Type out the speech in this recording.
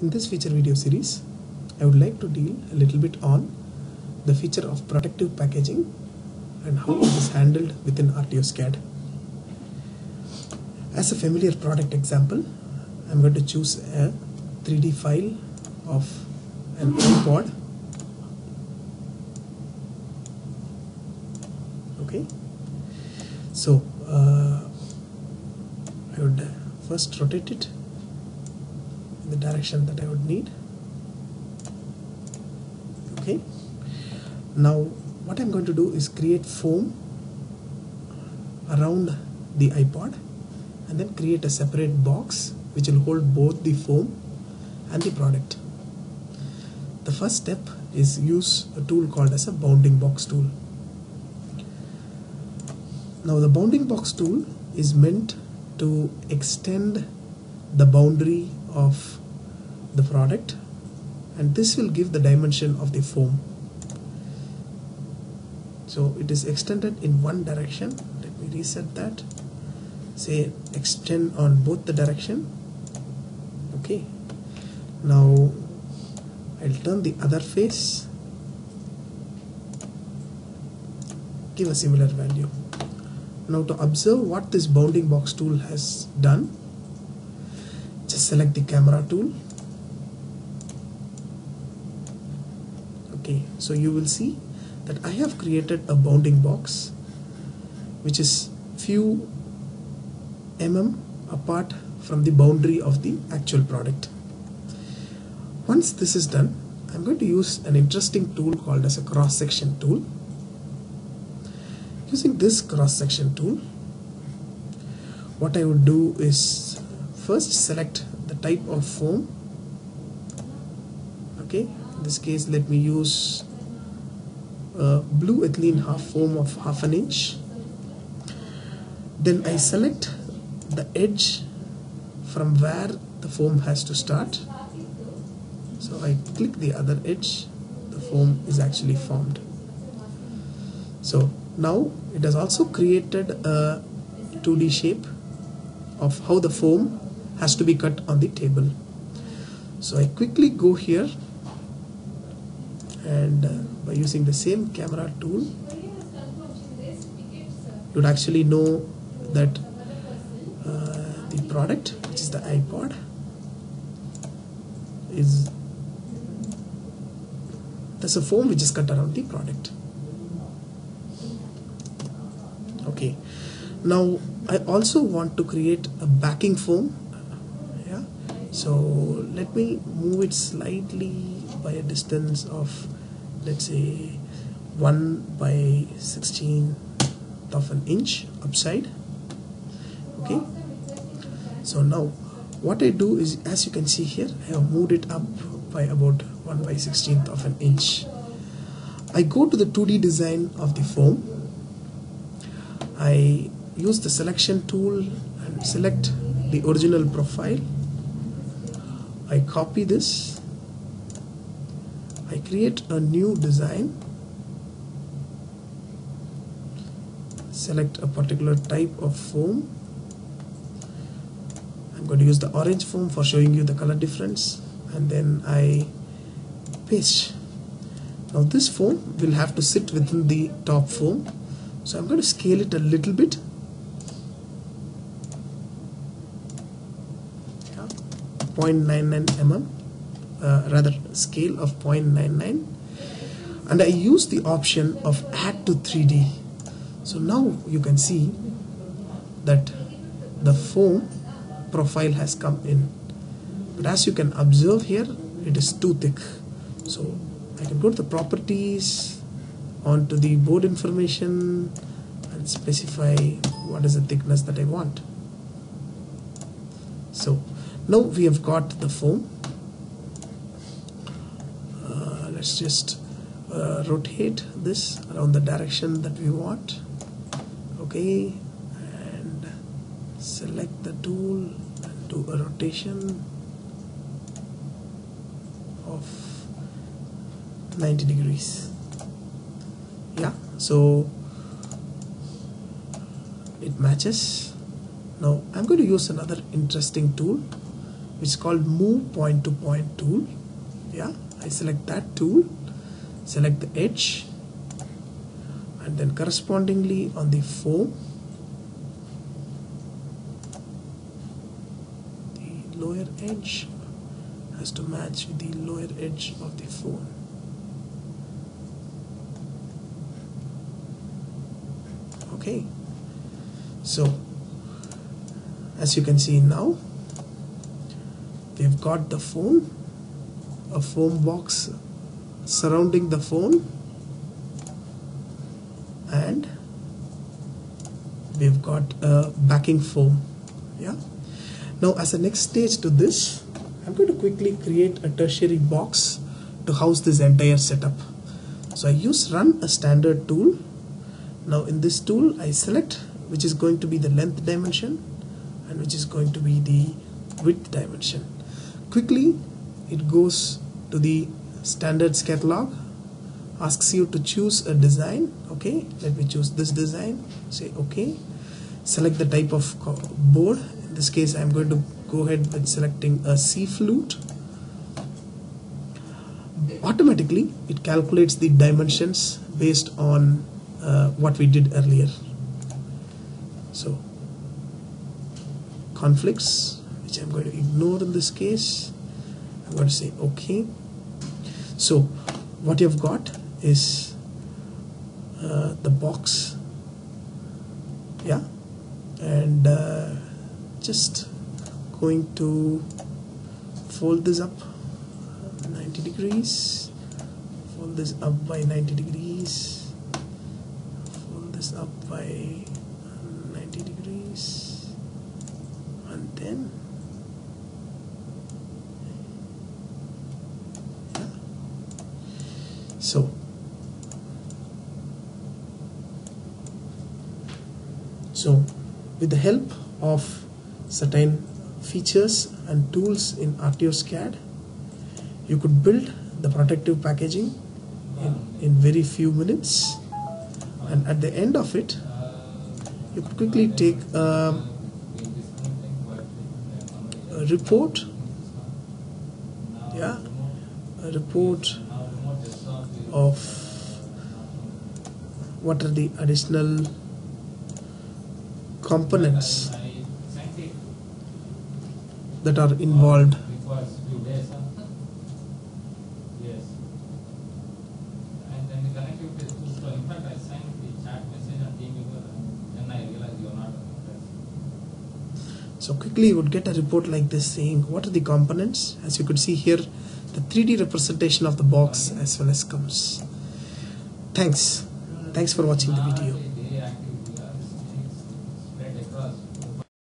In this feature video series, I would like to deal a little bit on the feature of protective packaging and how it is handled within ArtiosCAD. As a familiar product example, I'm going to choose a 3D file of an iPod. Okay, so uh, I would first rotate it the direction that I would need. Okay, now what I'm going to do is create foam around the iPod and then create a separate box which will hold both the foam and the product. The first step is use a tool called as a bounding box tool. Now the bounding box tool is meant to extend the boundary of the product and this will give the dimension of the foam. So it is extended in one direction. Let me reset that. Say extend on both the direction. Okay. Now I'll turn the other face. Give a similar value. Now to observe what this bounding box tool has done, just select the camera tool. Okay, so you will see that I have created a bounding box which is few mm apart from the boundary of the actual product. Once this is done, I'm going to use an interesting tool called as a cross section tool. Using this cross section tool, what I would do is first select the type of foam. Okay, in this case, let me use uh, blue ethylene half foam of half an inch. Then I select the edge from where the foam has to start. So I click the other edge, the foam is actually formed. So now it has also created a 2D shape of how the foam has to be cut on the table. So I quickly go here and uh, by using the same camera tool you would actually know that uh, the product which is the iPod is there's a foam which is cut around the product. Okay. Now I also want to create a backing foam. Yeah. So let me move it slightly by a distance of let's say 1 by 16 of an inch upside. Okay? So now what I do is as you can see here I have moved it up by about 1 by 16th of an inch. I go to the 2D design of the foam. I use the selection tool and select the original profile. I copy this I create a new design. Select a particular type of foam. I'm going to use the orange foam for showing you the color difference and then I paste. Now this foam will have to sit within the top foam so I'm going to scale it a little bit. Yeah, 0.99 mm uh, rather scale of 0.99 and I use the option of add to 3D so now you can see that the foam profile has come in. But as you can observe here it is too thick. So I can go to the properties onto the board information and specify what is the thickness that I want. So now we have got the foam uh, let's just uh, rotate this around the direction that we want okay? And select the tool and do a rotation of 90 degrees. Yeah so it matches. Now I'm going to use another interesting tool which is called move point to point tool yeah I select that tool select the edge and then correspondingly on the foam the lower edge has to match the lower edge of the foam. Okay so as you can see now we've got the phone a foam box surrounding the phone. And we've got a backing foam yeah? Now as a next stage to this I'm going to quickly create a tertiary box to house this entire setup. So I use run a standard tool. Now in this tool I select which is going to be the length dimension and which is going to be the width dimension. Quickly it goes to the standards catalog asks you to choose a design okay? Let me choose this design say okay. Select the type of board. In this case I'm going to go ahead with selecting a C flute. Automatically it calculates the dimensions based on uh, what we did earlier. So conflicts which I'm going to ignore in this case I'm going to say OK so what you've got is uh, the box. Yeah. And uh, just going to fold this up 90 degrees. Fold this up by 90 degrees. Fold this up by 90 degrees. And then yeah. So so with the help of certain features and tools in Artios CAD you could build the protective packaging in, in very few minutes. And at the end of it you quickly take um, a report. Yeah a report of what are the additional components that are involved? So quickly you would get a report like this saying what are the components? As you could see here the 3D representation of the box as well as comes. Thanks. Thanks for watching the video.